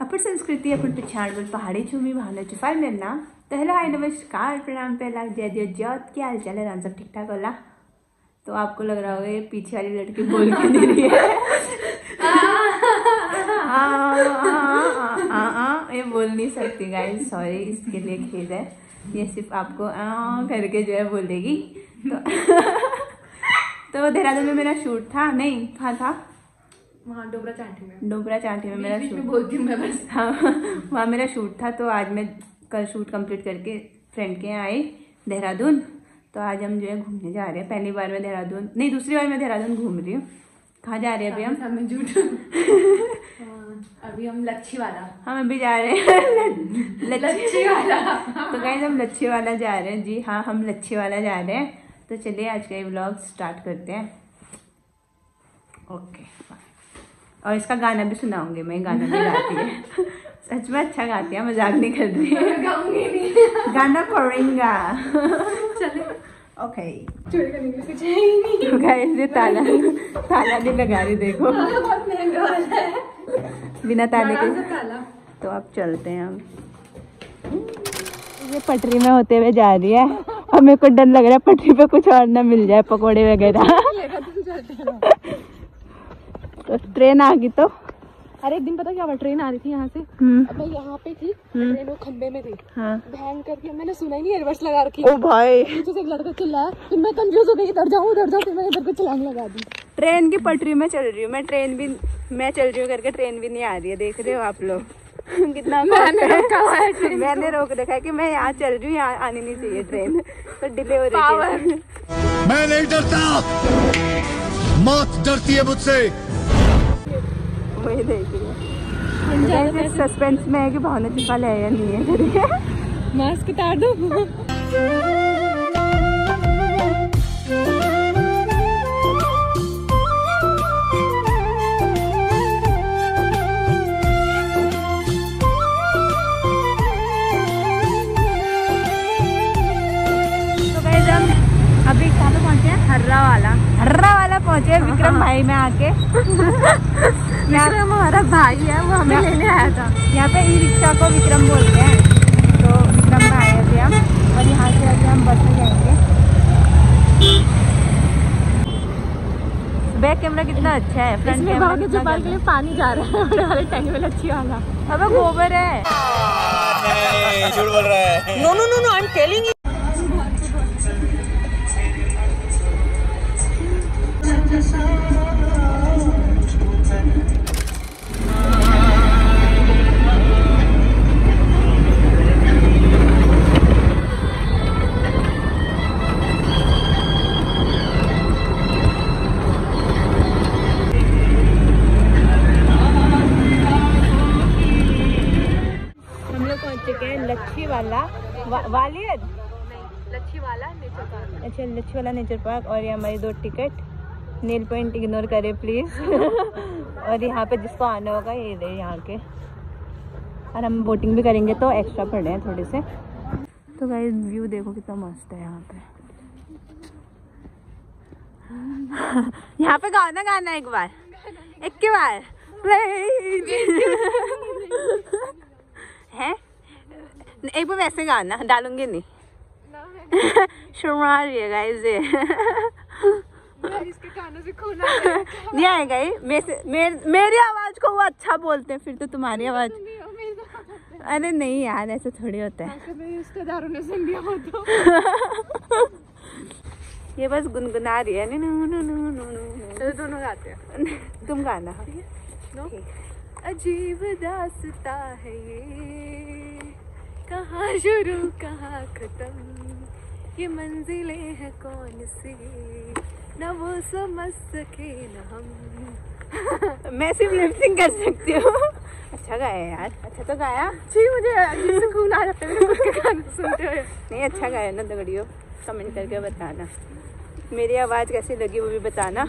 अपन संस्कृति अपन पहचान बोल पहाड़ी चूमी भावना चुफाई मिलना तो हेलो हाय नमस्कार प्रणाम पहला जय जय जौत क्या हाल चाल है राम सब ठीक ठाक होला? तो आपको लग रहा होगा ये पीछे वाली लड़की बोल के नहीं रही है? आ, आ, आ, ये बोल नहीं सकती गाइस सॉरी इसके लिए खेद है। ये सिर्फ़ आपको करके जो है बोलेगी। तो तो देहरादून में मेरा शूट था नहीं कहाँ था? वहाँ डोबरा चांठी में। डोबरा चांठी में मेरा शूट बोलती हूँ मैं बस। हाँ वहाँ मेरा शूट था तो आज मैं कल शूट कंप्लीट करके फ्रेंड के यहाँ आई देहरादून। तो आज हम जो है घूमने जा रहे हैं। पहली बार मैं देहरादून नहीं दूसरी बार मैं देहरादून घूम रही हूँ। कहाँ जा रहे हैं अभी हम? सामने झूठ। हाँ, अभी हम लच्छी वाला हम अभी जा रहे हैं। लच्छी वाला तो गाइस हम लच्छी वाला जा रहे हैं। जी हाँ हम लच्छी वाला जा रहे हैं। तो चलिए आज का ये ब्लॉग स्टार्ट करते हैं। ओके और इसका गाना भी सुनाऊँगी मैं गाना भी गाती है। सच में अच्छा गाती है मज़ाक नहीं कर रही गाऊँगी नहीं। गाना चले। ओके ये ताला ताला नहीं लगा रही देखो। बिना ताले के। तो अब चलते हैं हम। ये पटरी में होते हुए जा रही है। और मेरे को डर लग रहा है पटरी पे कुछ और ना मिल जाए पकोड़े वगैरह लेगा तुम चलते रहो तो ट्रेन आ गई तो। अरे एक दिन पता क्या हुआ? ट्रेन आ रही थी यहाँ से। हम्म। अब मैं यहाँ पे थी हम्म। ट्रेन वो खंबे में थी। हाँ। भैंग करके मैंने सुना ही नहीं एयरबड्स लगा रखी। ओ भाई। पीछे से एक लड़का चिल्लाया फिर मैं कंफ्यूज हो गई इधर जाऊँ उधर जाऊँ फिर मैंने इधर को छलांग लगा दी। ट्रेन की पटरी में चल रही हूँ मैं ट्रेन भी मैं चल रही हूँ करके ट्रेन भी नहीं आ रही है देख रहे हो आप लोग। कितना मैंने रोका है है मैंने रोक रखा है कि मैं यहाँ चल रही हूँ यहाँ आनी नहीं चाहिए ट्रेन। तो डिले हो रही है मैं नहीं डरता। मौत डरती है मुझसे। वही देख रही हूँ। सस्पेंस में है कि भावना चिपा है या नहीं है मास्क उतार दो। तो अभी कहाँ पे पहुँचे हैं? हर्रा वाला हर्रा वाला पहुँचे हैं। विक्रम भाई में आके। हमारा भाई है वो हमें लेने आया था। यहाँ पे ई रिक्शा को विक्रम बोलते हैं। तो विक्रम में आए थे हम और यहाँ से अभी हम बस में जाएँगे। बैक कैमरा कितना अच्छा है फ्रंट इसमें कैमरा के के लिए पानी जा रहा है बड़े वाले टैंक में लच्छी वाला। अबे गोबर है। झूठ बोल रहा है। हम वाला? वा, वालियत लच्छी वाला नेचर पार्क। अच्छा लच्छी वाला नेचर पार्क। और ये हमारी दो टिकट। नील पॉइंट इग्नोर करें प्लीज़ और यहाँ पे जिसको आना होगा ये दे यहाँ के। और हम बोटिंग भी करेंगे तो एक्स्ट्रा पड़े हैं थोड़े से। तो गाइस व्यू देखो कितना तो मस्त है यहाँ पे। यहाँ पे गाना गाना एक बार। एक के बार। है? एक बार वैसे गाना डालूँगी नहीं। शर्मा रही है गाइस ये। आ नहीं आएगा ये। मेरे मेरी आवाज़ को वो अच्छा बोलते हैं फिर तो तुम्हारी आवाज़। नहीं, वो मेरे को- अरे नहीं यार ऐसे थोड़ी होता है। रिश्तेदारों ने सुन लिया हो तो। ये बस गुनगुना रही है। नु, नु, नु, नु, नु, नु। तो दोनों गाते हैं। तुम गाना। अजीब दासता है ये। कहाँ शुरू कहाँ खत्म? ये मंजिलें हैं कौन सी? न वो समझ सके न हम। मैं सिर्फ़ लिपसिंग कर सकती हूँ। अच्छा गाया यार। अच्छा तो गाया? जी मुझे अजीब से खून आ जाता है मेरे खुद के गाने सुनते हुए। नहीं अच्छा गाया ना दगड़ियो। कमेंट करके बताना। मेरी आवाज़ कैसी लगी वो भी बताना।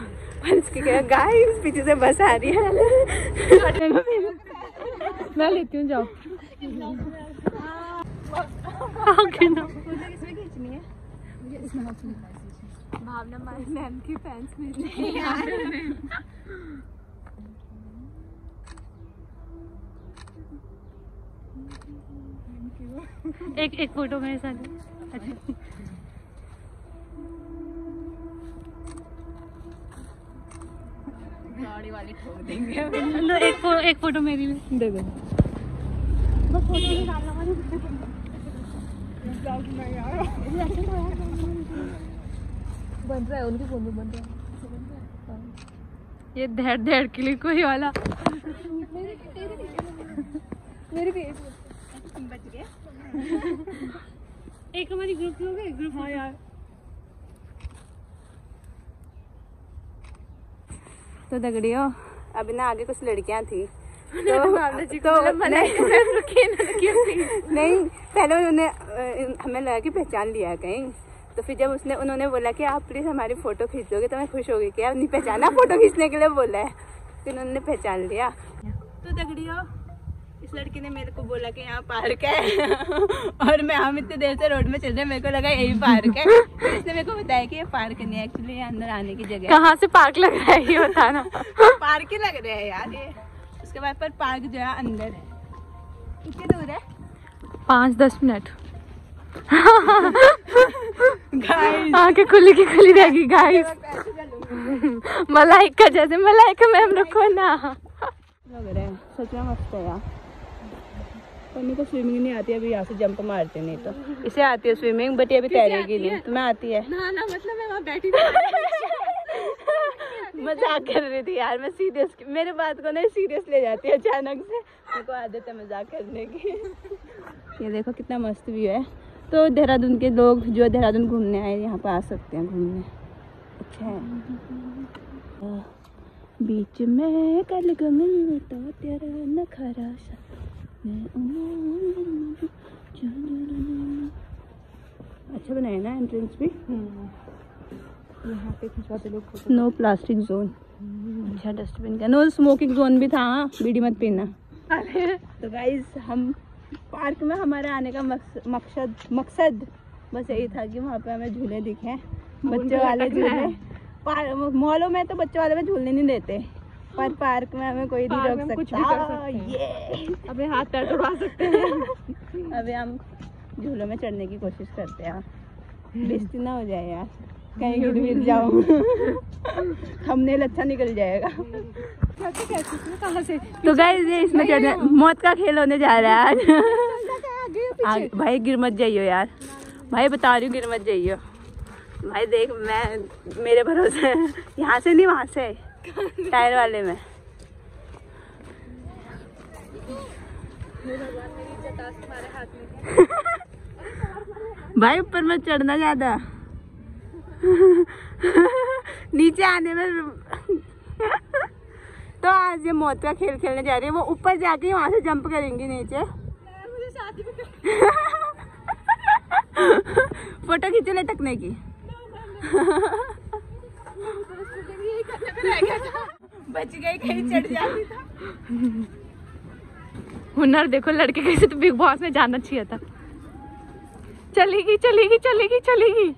और इसकी क्या गाइस पीछे से बस आ रही है। मैं लेती हूँ जाओ। भावना मैम की फैंस में एक एक फ़ोटो मेरे साथ। अच्छा। गाड़ी वाली ठोक देंगे। एक फो, एक फ़ोटो मेरी भी। दे दो। बन रहा है उनकी फ़ोन में बन रहा है। ये धेड़ धेड़ के लिए कोई वाला। मेरी भी बच गए एक हमारी ग्रुप लोग है ग्रुप हाँ यार। तो दगड़ियों अभी ना आगे कुछ लड़कियाँ थी। तो, तो नहीं, नहीं पहले उन्होंने हमें लगा कि पहचान लिया कहीं। तो फिर जब उसने उन्होंने बोला कि आप प्लीज़ हमारी फ़ोटो खींच दोगे तो मैं खुश होगी कि यार नहीं पहचाना फ़ोटो खींचने के लिए बोला है। फिर उन्होंने पहचान लिया। तो दगड़ियों इस लड़की ने मेरे को बोला कि यहाँ पार्क है। और मैं हम इतने देर से रोड में चल रहे मेरे को लगा यही पार्क है। इसने मेरे को बताया कि ये पार्क नहीं है एक्चुअली अंदर आने की जगह कहाँ से पार्क लग रहा है ये बताना। पार्क ही लग रहे हैं यार ये। उसके बाद पर पार्क जो है अंदर है। कितनी दूर है? पाँच दस मिनट। गाइस आँखें खुली की खुली रहेगी गाइस मलाइका जैसे मलाइका मैम रखो ना। लग रहा है सच में मस्त है यार। मेरे को स्विमिंग नहीं आती अभी यहाँ से जंप मारते नहीं तो। इसे आती है स्विमिंग बट ये अभी तैरेगी नहीं तुम्हें आती है। ना ना मतलब मैं वहाँ बैठी मज़ाक कर रही थी यार, मैं सीरियस मेरे बात को नहीं सीरियस ले जाती है अचानक से। मेरे को आदत है मज़ाक करने की। ये देखो कितना मस्त व्यू है। तो देहरादून के लोग जो देहरादून घूमने आए, यहाँ पर आ सकते हैं घूमने। अच्छा है। बीच में कल तो तेरा नखरा अच्छा बनाया ना एंट्रेंस भी? यहाँ पे खिंचवाते लोग नो प्लास्टिक जोन अच्छा डस्टबिन का। नो स्मोकिंग जोन भी था हाँ? बीड़ी मत पीना। तो गाइज़ हम पार्क में हमारे आने का मकसद मकसद बस यही था कि वहाँ पे हमें झूले दिखे। बच्चों वाले झूले। मॉलों में तो बच्चों वाले में झूलने नहीं देते। पर पार्क में हमें कोई नहीं रोक हम कुछ भी कर सकते हैं। हाथ पैर तोड़वा सकते हैं। अभी हम झूलों में चढ़ने की कोशिश करते हैं। बेस्ती ना हो जाए यार। कहीं गिर गिर जाऊँ। हमने अच्छा निकल जाएगा। कहाँ से तो ये इसमें चढ़ने मौत का खेल होने जा रहा है आज। भाई गिर मत जाइयो यार। भाई बता रही हूँ गिर मत जाइयो। भाई देख मैं मेरे भरोसे यहाँ से नहीं वहाँ से। टायर वाले में। भाई ऊपर मत चढ़ना ज़्यादा। नीचे आने में तो आज ये मौत का खेल खेलने जा रही है। वो ऊपर जाके वहाँ से जंप करेंगी नीचे। फ़ोटो खींचे लटकने की। बच गई कहीं चढ़ जाती था। हुनर देखो लड़के कैसे तो बिग बॉस में जाना चाहिए था। चलेगी चलेगी चलेगी चलेगी।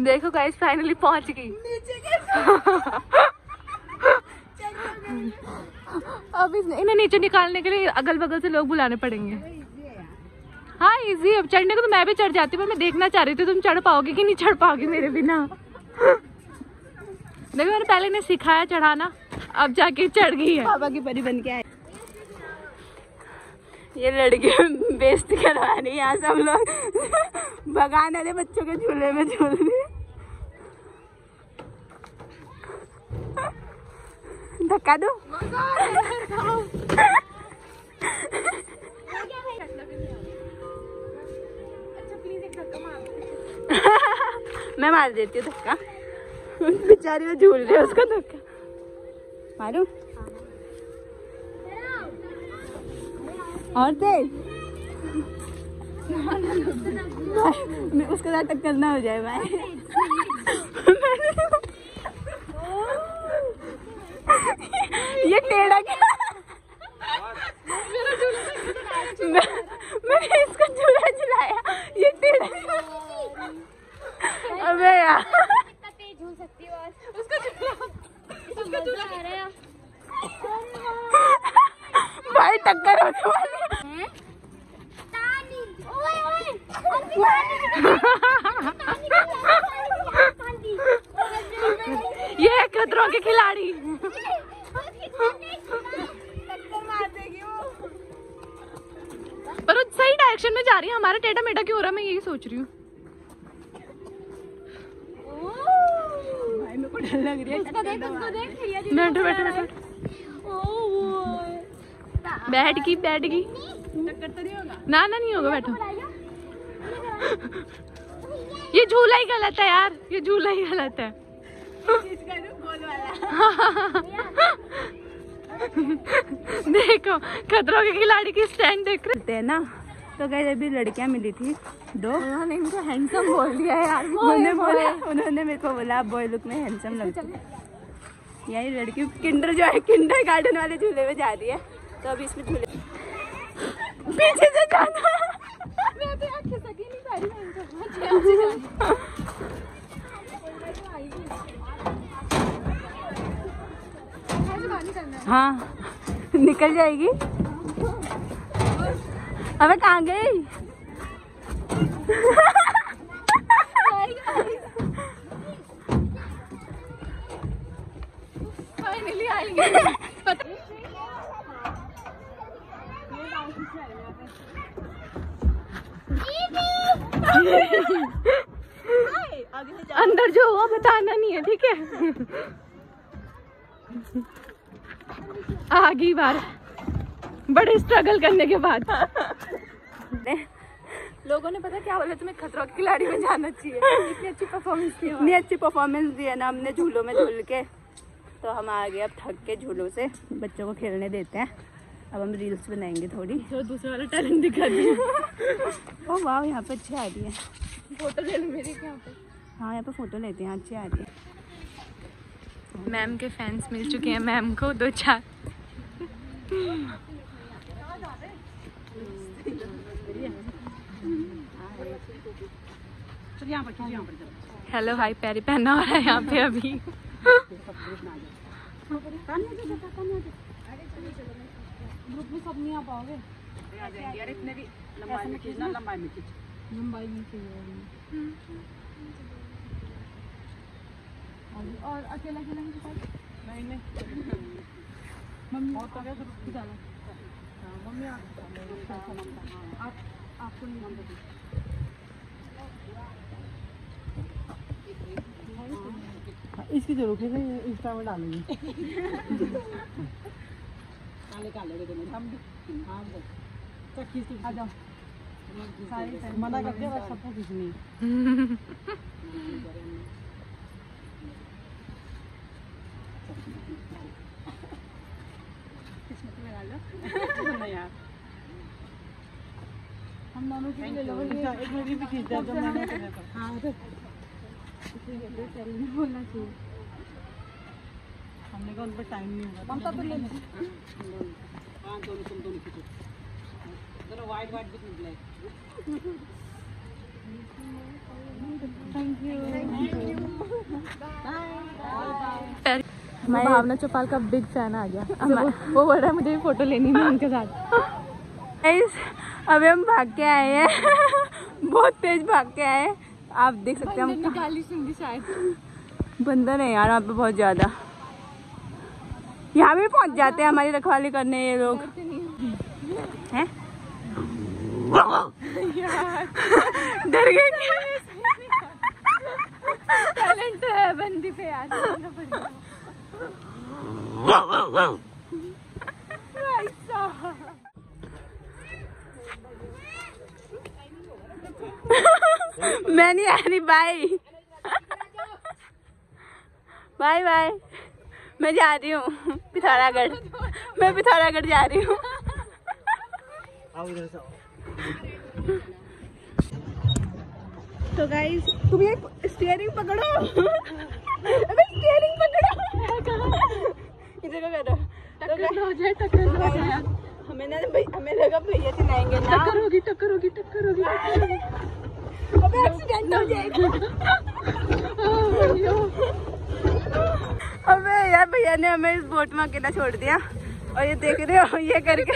देखो गाइस फाइनली पहुँच गई। अब इन्हें नीचे निकालने के लिए अगल बगल से लोग बुलाने पड़ेंगे। हाँ इजी अब चढ़ने को तो मैं भी चढ़ जाती हूँ पर मैं देखना चाह रही थी तुम चढ़ पाओगे कि नहीं चढ़ पाओगे मेरे बिना? देखो मैंने पहले ने सिखाया चढ़ाना अब जाके चढ़ गई है। पापा की परी बन के आए ये लड़की बेइज्जती करवा रही यहाँ से हम लोग। भगाने वाले बच्चों के झूले में झूल रही धक्का दो। मैं मार देती हूँ धक्का। बेचारी वो झूल रही है, उसका धक्का। मारू? और तेज उसके साथ टक्कर ना हो जाए भाई ये टेढ़ा क्या मैं मैंने इसको झूला झुलाया ये टेढ़ा अबे यार झूल सकती हो उसका झूला उसका झूला आ रहा है भाई टक्कर होने वाली ये है खतरों के खिलाड़ी पर वो सही डायरेक्शन में जा रही है। हमारा टेढ़ा मेढ़ा क्यों हो रहा है? मैं यही सोच रही हूँ। भाई मेरे को डर लग रही है बैठो बैठो बैठो। बैठ गई बैठ गई। टक्कर तो नहीं होगा? ना ना नहीं होगा बैठो। ये झूला ही गलत है यार ये झूला ही गलत है। देखो खतरों के खिलाड़ी की स्टैंड देख रहे करते हैं ना तो गए अभी लड़कियाँ मिली थी दो। उन्होंने इनको हैंडसम बोल दिया यार उन्होंने बोला उन्होंने मेरे को बोला बॉय लुक में हैंडसम लगती है। यही लड़की किंडर जो है किंडर गार्डन वाले झूले में जा रही है। तो अभी इसमें झूले पीछे से जाना। मैं तो यार खिसक नहीं पा रही। हाँ निकल जाएगी। अबे कहाँ गई? अंदर जो हुआ बताना नहीं है ठीक है? आ गई बार। बड़े स्ट्रगल करने के बाद। लोगों ने पता क्या बोला? तुम्हें खतरों के खिलाड़ी में जाना चाहिए। इतनी अच्छी परफॉर्मेंस की इतनी अच्छी परफॉर्मेंस दी है ना हमने झूलों में झूल के। तो हम आ गए अब थक के झूलों से। बच्चों को खेलने देते हैं। अब हम रील्स बनाएँगे थोड़ी। जो दूसरे वाला टैलेंट दिखा दिया ओ वाह यहाँ पे अच्छी आ रही है। फ़ोटो ले लो मेरी यहाँ पे। हाँ यहाँ पे फ़ोटो लेते हैं अच्छी आ रही है। मैम के फैंस मिल चुके हैं मैम को दो चार। हेलो हाय प्यारी पहना हो रहा है यहाँ पे अभी। ग्रुप में सब नहीं आ पाओगे लंबाई में चाहिए और अकेला अकेला नहीं नहीं मम्मी और जाना मम्मी आप आपको नहीं नाम इसकी ज़रूरत है इंस्टा में डालेंगे। काले काले दे देना हम भी हाँ तो खींच आ जाओ मना कर दिया बस सबको खींचनी नहीं यार। हम दोनों की ले लो एक मेरी भी खींच दे हाँ तो बोलना चाहिए। हमने कहा उन पर टाइम नहीं होगा। ममता तो ले हाँ दोनों तुम दोनों खींचो। दोनों वाइट वाइट भी ब्लैक थैंक यू मैं- भावना चौपाल का बिग फ़ैन आ गया। वो बोल रहा है मुझे भी फ़ोटो लेनी है उनके साथ. अभी हम भाग के आए हैं। बहुत तेज भाग के आए आप देख सकते हैं हम निकाली सुनगी शायद। बंदर है यार यहाँ पे बहुत ज़्यादा। यहाँ भी पहुँच जाते हैं हमारी रखवाली करने ये लोग। हैं? डर गए? टैलेंट है बंदी पे यार मैं नहीं आ रही बाय बाय बाय मैं जा रही हूँ, पिथौरागढ़. मैं पिथौरागढ़ जा रही हूँ. तो गाइस तुम ये स्टीयरिंग पकड़ो. अबे स्टीयरिंग पकड़ो. को करो तो टक्कर हो जाए टक्कर हो जाए हमें ना हमें लगा भैया चिल्लाएँगे ना। टक्कर होगी टक्कर होगी टक्कर होगी अबे एक्सीडेंट हो जाएगा। अबे यार भैया ने हमें इस बोट में अकेला छोड़ दिया। और ये देख रहे हो ये करके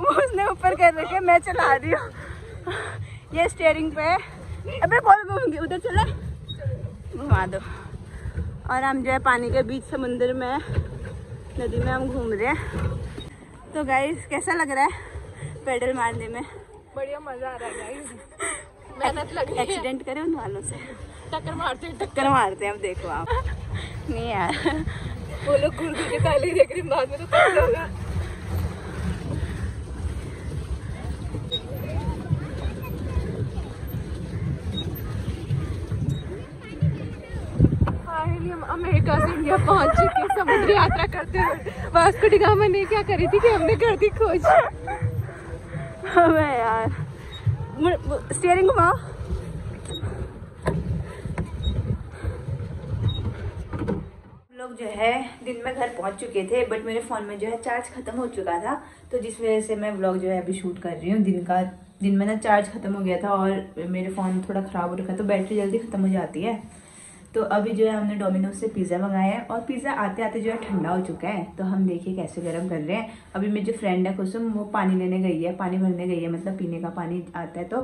वो उसने ऊपर कर रखे मैं चला रही हूँ। ये स्टेयरिंग पे है। अबे कौन घूमूँगी उधर चला। घुमा दो। और हम जो है पानी के बीच समुद्र में नदी में हम घूम रहे हैं। तो गाइस कैसा लग रहा है पेडल मारने में? बढ़िया मज़ा आ रहा है गाइस मेहनत लग रही है। एक्सीडेंट करे उन वालों से। टक्कर मारते हैं टक्कर। मारते हैं अब देखो आप। नहीं यार। वो लोग घूर के ताली देख रहे बाद में तो होगा फाइनली हम अमेरिका से इंडिया पहुँच समुद्री यात्रा करते हुए। वास्को डिगामा ने क्या करी थी कि हमने कर दी खोज अबे यार। स्टीयरिंग घुमाओ। लोग जो है, दिन में घर पहुँच चुके थे बट मेरे फ़ोन में जो है चार्ज ख़त्म हो चुका था तो जिस वजह से मैं व्लॉग जो है अभी शूट कर रही हूँ, दिन का दिन में ना चार्ज ख़त्म हो गया था और मेरे फ़ोन थोड़ा ख़राब हो रखा है तो बैटरी जल्दी ख़त्म हो जाती है। तो अभी जो है हमने डोमिनोज से पिज़्ज़ा मंगाया है और पिज़्ज़ा आते आते जो है ठंडा हो चुका है। तो हम देखिए कैसे गर्म कर रहे हैं। अभी मेरी जो फ्रेंड है कुसुम, वो पानी लेने गई है, पानी भरने गई है मतलब पीने का पानी आता है तो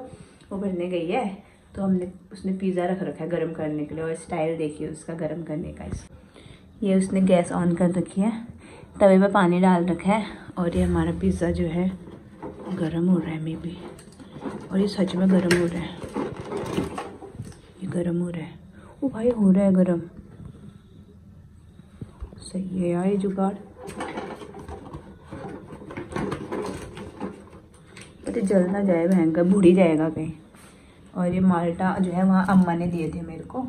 वो भरने गई है। तो हमने, उसने पिज़्ज़ा रख रखा है गर्म करने के लिए और स्टाइल देखिए उसका गर्म करने का इस। ये उसने गैस ऑन कर रखी है। तवे पे पानी डाल रखा है और ये हमारा पिज़्ज़ा जो है गर्म हो रहा है मे बी और ये सच में गर्म हो रहा है। ये गर्म हो रहा है। ओ भाई, हो रहा है गरम। सही है यार जुगाड़। तो जल ना जाए, भयंकर ही जाएगा कहीं। और ये माल्टा जो है, वहाँ अम्मा ने दिए थे मेरे को।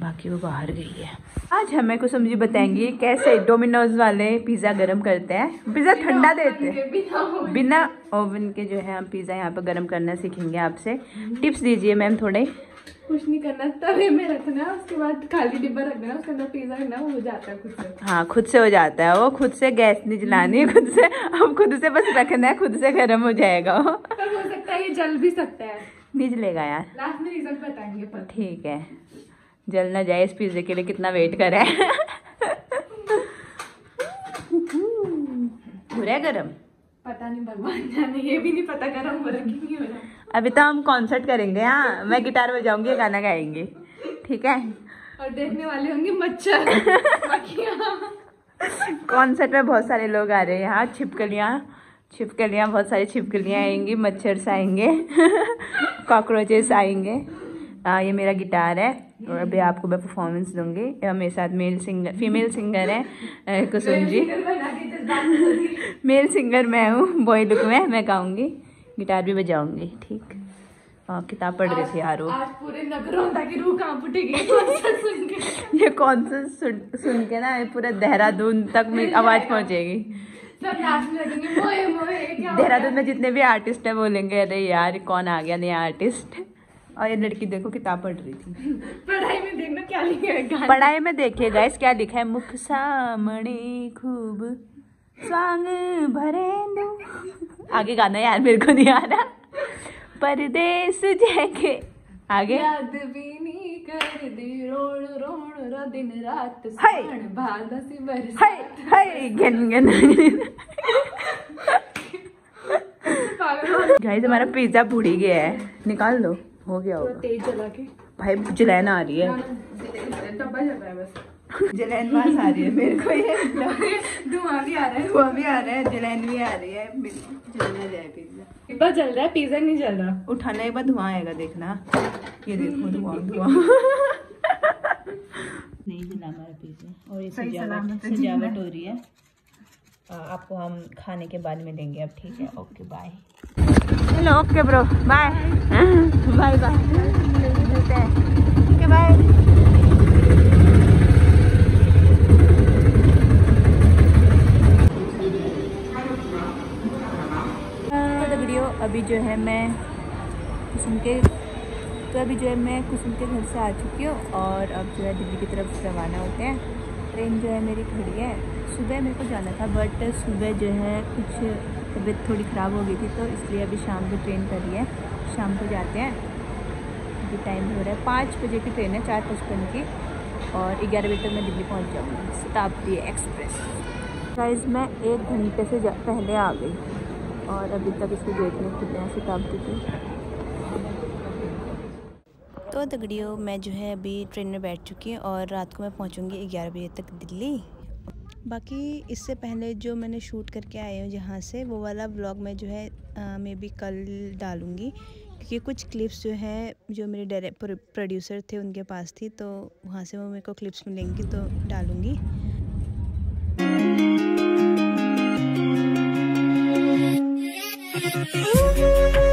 बाकी वो बाहर गई है। आज हमें कुछ समझी बताएँगी कैसे डोमिनोज वाले पिज़्ज़ा गरम करते हैं। पिज़्ज़ा ठंडा देते हैं बिना ओवन के। जो है हम पिज़्ज़ा यहाँ पर गर्म करना सीखेंगे आपसे। टिप्स दीजिए मैम थोड़े। कुछ नहीं करना तवे में रखना उसके बाद खाली डिब्बा रखना उसके अंदर पिज्जा रखना हो जाता है कुछ से। हाँ खुद से हो जाता है वो खुद से गैस नहीं जलानी खुद से अब खुद से बस रखना है खुद से गर्म हो जाएगा वो। पर हो सकता है ये जल भी सकता है। नहीं जलेगा यार। लास्ट में रिज़ल्ट बताएँगे ठीक है। जल ना जाए इस पिज्जे के लिए कितना वेट कर। रहा है हो रहा है गरम? पता नहीं भगवान जाने ये भी नहीं पता गर्म हो रहा कि नहीं हो रहा। अभी तो हम कॉन्सर्ट करेंगे हाँ। मैं गिटार बजाऊँगी गाना गाएँगे। ठीक है? और देखने वाले होंगे मच्छर। कॉन्सर्ट में बहुत सारे लोग आ रहे हैं यहाँ छिपकलियाँ छिपकलियाँ बहुत सारी छिपकलियाँ आएँगी मच्छर आएँगे कॉकरोचेस आएँगे। हाँ ये मेरा गिटार है और अभी आपको मैं परफॉर्मेंस दूँगी। मेरे साथ मेल सिंगर फीमेल सिंगर है कुसुम जी। मेल सिंगर मैं हूँ बॉय लुक में मैं गाऊँगी। गिटार भी बजाऊँगी ठीक। हाँ किताब पढ़ रही थी यार। वो पूरे नगरों तक रूह काँप उठेगी ये कौन सा सुन, सुन के ना पूरा देहरादून तक मेरी आवाज़ पहुंचेगी। देहरादून में जितने भी आर्टिस्ट हैं बोलेंगे अरे यार कौन आ गया नया आर्टिस्ट और ये लड़की देखो किताब पढ़ रही थी। पढ़ाई में देखना क्या लिखा है पढ़ाई में देखिए गाइस क्या लिखा है? मुख सामने खूब स्वांग भरे आगे गाना यार मेरे को नहीं आ रहा। परदेस जैके आगे। याद भी नहीं कर दी रोण रोण रो दिन रात भादा सी बरस हाय हाय गन गन गाइस हमारा पिज्जा भूड़ी गया है। निकाल दो। हो गया होगा। तेज जला के। भाई जलैन आ रही है। डब्बा चल रहा है बस। जलैन पास आ रही है मेरे को ये धुआँ भी आ रहा है। वो भी आ रहा है जलैन भी आ रही है जलना जाए पिज्जा। जल रहा है पिज्जा नहीं जल रहा। उठाने के बाद धुआँ आएगा देखना। ये देखो धुआँ धुआँ। नहीं जला हमारा पिज्जा। और ये सजावट सजावट हो रही है। आपको हम खाने के बाद में देंगे अब ठीक है? ओके बाय चलो okay bro bye bye bye मिलते हैं. ओके बाय वीडियो अभी जो है मैं कुसुम के तो अभी जो है मैं कुसुम के घर से आ चुकी हूँ और अब जो है दिल्ली की तरफ़ रवाना होते हैं। ट्रेन जो है मेरी खड़ी है। सुबह मेरे को जाना था बट सुबह जो है कुछ तबीयत थोड़ी ख़राब हो गई थी तो इसलिए अभी शाम को ट्रेन करी है। शाम को जाते हैं। अभी टाइम हो रहा है। पाँच बजे की ट्रेन है, चार पचपन की और ग्यारह बजे तक मैं दिल्ली पहुँच जाऊँगी, शताब्दी एक्सप्रेस। गाइस मैं एक घंटे से पहले आ गई और अभी तक इसके गेट नहीं खुले हैं, शताब्दी के। तो दगड़ियों, मैं जो है अभी ट्रेन में बैठ चुकी हूँ और रात को मैं पहुँचूँगी ग्यारह बजे तक दिल्ली। बाकी इससे पहले जो मैंने शूट करके आए हूँ जहाँ से वो वाला ब्लॉग मैं जो है मे बी कल डालूँगी क्योंकि कुछ क्लिप्स जो है जो मेरे डायरेक्ट प्रोड्यूसर थे उनके पास थी तो वहाँ से वो मेरे को क्लिप्स मिलेंगी तो डालूँगी Oh, oh, oh.